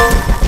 you